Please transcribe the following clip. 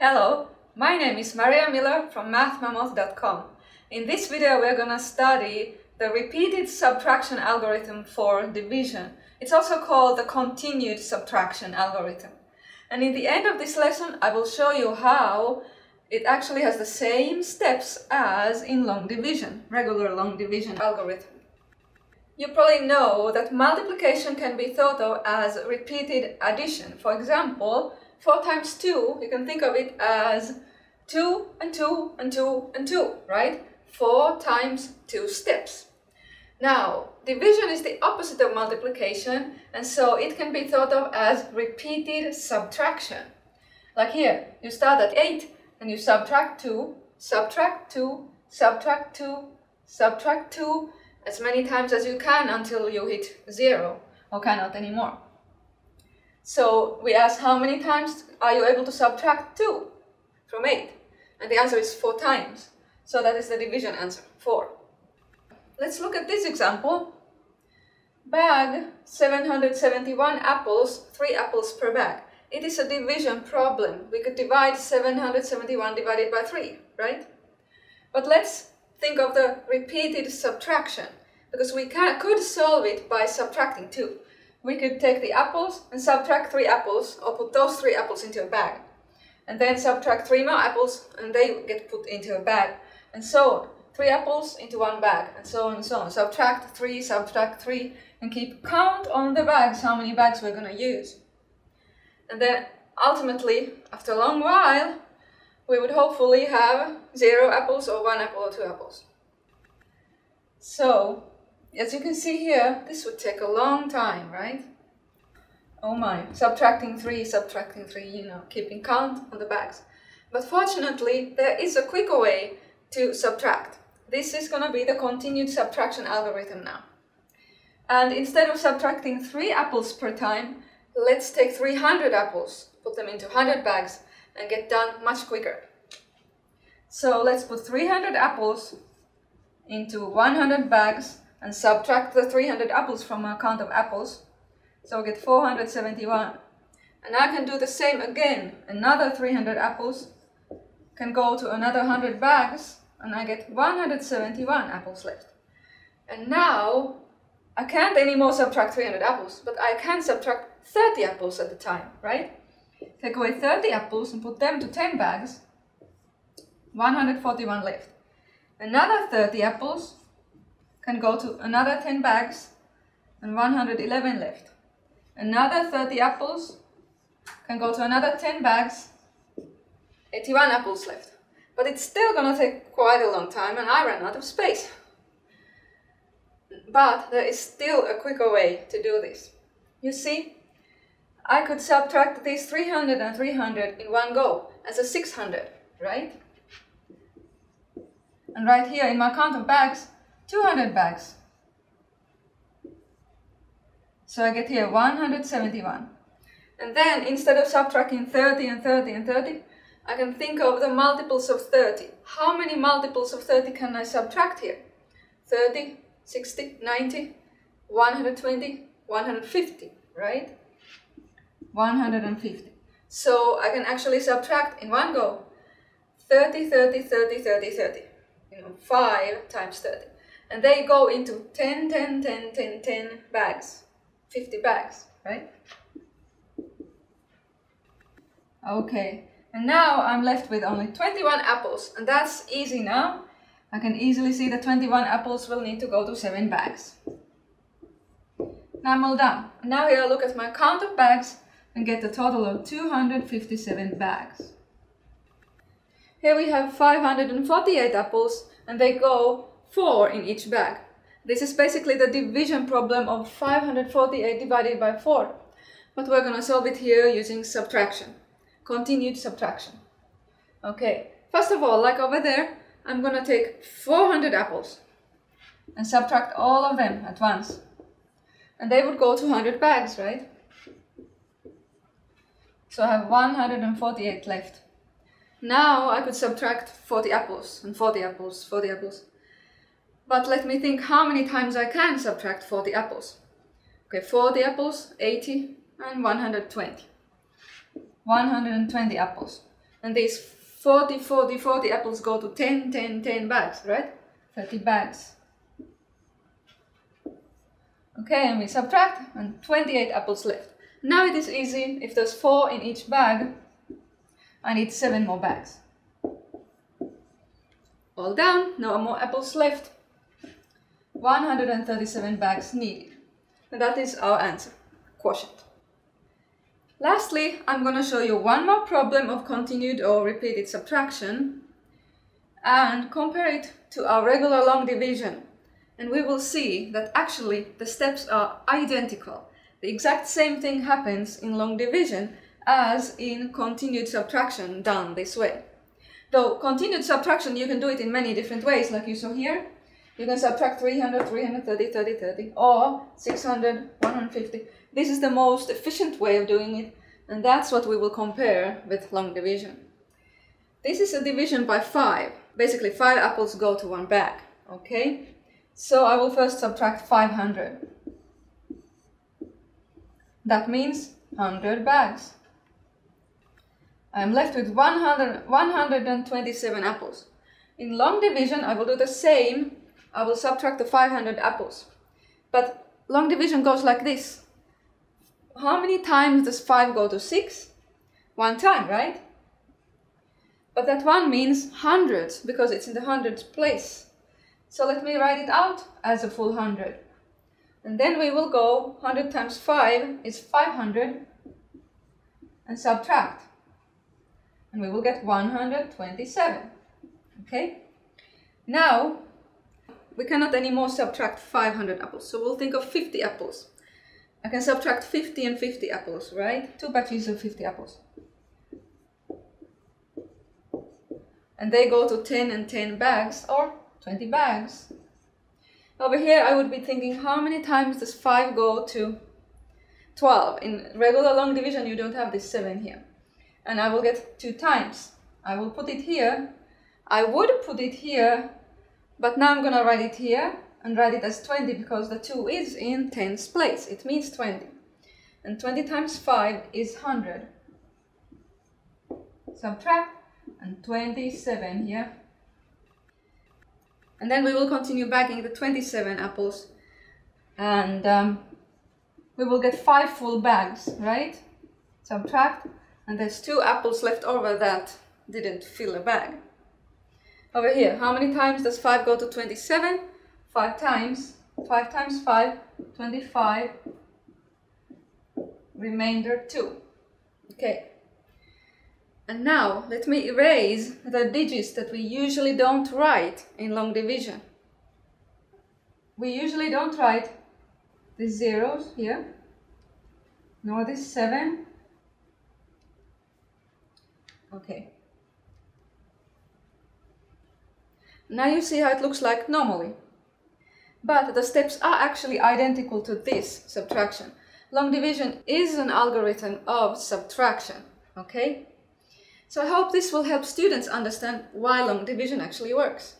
Hello, my name is Maria Miller from mathmammoth.com. In this video we're gonna study the repeated subtraction algorithm for division. It's also called the continued subtraction algorithm. And in the end of this lesson I will show you how it actually has the same steps as in long division, regular long division algorithm. You probably know that multiplication can be thought of as repeated addition. For example, 4 times 2, you can think of it as 2 and 2 and 2 and 2, right? 4 times 2 steps. Now, division is the opposite of multiplication, and so it can be thought of as repeated subtraction. Like here, you start at 8 and you subtract 2, subtract 2, subtract 2, subtract 2, as many times as you can until you hit 0, or cannot anymore. So we ask how many times are you able to subtract 2 from 8? And the answer is 4 times. So that is the division answer, 4. Let's look at this example. Bag 771 apples, 3 apples per bag. It is a division problem. We could divide 771 divided by 3, right? But let's think of the repeated subtraction, because we can, could solve it by subtracting 2 we could take the apples and subtract three apples or put those three apples into a bag. And then subtract three more apples and they get put into a bag. And so on. Three apples into one bag and so on and so on. Subtract three, subtract three and keep count on the bags how many bags we're going to use. And then ultimately, after a long while, we would hopefully have zero apples or one apple or two apples. So as you can see here, this would take a long time, right? Oh my, subtracting 3, subtracting 3, you know, keeping count on the bags. But fortunately, there is a quicker way to subtract. This is going to be the continued subtraction algorithm now. And instead of subtracting 3 apples per time, let's take 300 apples, put them into 100 bags, and get done much quicker. So let's put 300 apples into 100 bags and subtract the 300 apples from my count of apples. So I get 471. And I can do the same again. Another 300 apples can go to another 100 bags and I get 171 apples left. And now I can't anymore subtract 300 apples, but I can subtract 30 apples at a time, right? Take away 30 apples and put them to 10 bags, 141 left. Another 30 apples can go to another 10 bags and 111 left. Another 30 apples can go to another 10 bags, 81 apples left. But it's still gonna take quite a long time and I ran out of space. But there is still a quicker way to do this. You see, I could subtract these 300 and 300 in one go as a 600, right? And right here in my count of bags, 200 bags. So I get here 171. And then instead of subtracting 30 and 30 and 30, I can think of the multiples of 30. How many multiples of 30 can I subtract here? 30, 60, 90, 120, 150, right? 150. So I can actually subtract in one go 30, 30, 30, 30, 30. You know, 5 times 30 and they go into 10, 10, 10, 10, 10 bags, 50 bags, right? Okay, and now I'm left with only 21 apples, and that's easy now. I can easily see that 21 apples will need to go to 7 bags. Now I'm all done. Now here I look at my count of bags and get a total of 257 bags. Here we have 548 apples and they go 4 in each bag. This is basically the division problem of 548 divided by 4. But we're going to solve it here using subtraction. Continued subtraction. Okay, first of all, like over there, I'm going to take 400 apples and subtract all of them at once. And they would go to 100 bags, right? So I have 148 left. Now I could subtract 40 apples and 40 apples, 40 apples. But let me think how many times I can subtract 40 apples. Okay, 40 apples, 80 and 120. 120 apples. And these 40, 40, 40 apples go to 10, 10, 10 bags, right? 30 bags. Okay, and we subtract, and 28 apples left. Now it is easy, if there's 4 in each bag, I need 7 more bags. All down, no more apples left. 137 bags needed. And that is our answer, quotient. Lastly, I'm going to show you one more problem of continued or repeated subtraction and compare it to our regular long division. And we will see that actually the steps are identical. The exact same thing happens in long division as in continued subtraction done this way. Though continued subtraction, you can do it in many different ways, like you saw here. You can subtract 300, 330, 30, 30, or 600, 150. This is the most efficient way of doing it, and that's what we will compare with long division. This is a division by 5. Basically, 5 apples go to one bag, okay? So I will first subtract 500. That means 100 bags. I'm left with 100, 127 apples. In long division, I will do the same. I will subtract the 500 apples. But long division goes like this. How many times does 5 go to 6? One time, right? But that 1 means hundreds because it's in the hundreds place. So let me write it out as a full hundred. And then we will go 100 times 5 is 500 and subtract and we will get 127. Okay? Now, we cannot anymore subtract 500 apples, so we'll think of 50 apples. I can subtract 50 and 50 apples, right? Two batches of 50 apples. And they go to 10 and 10 bags, or 20 bags. Over here, I would be thinking, how many times does 5 go to 12? In regular long division, you don't have this 7 here and I will get 2 times. I will put it here. I would put it here, but now I'm gonna write it here and write it as 20 because the 2 is in tens place. It means 20. And 20 times 5 is 100. Subtract and 27 here. And then we will continue bagging the 27 apples and um, we will get 5 full bags, right? Subtract and there's two apples left over that didn't fill a bag. Over here, how many times does 5 go to 27? 5 times. 5 times 5, 25. Remainder 2. Okay. And now, let me erase the digits that we usually don't write in long division. We usually don't write the zeros here, nor this 7, Okay. Now you see how it looks like normally. But the steps are actually identical to this subtraction. Long division is an algorithm of subtraction, okay? So I hope this will help students understand why long division actually works.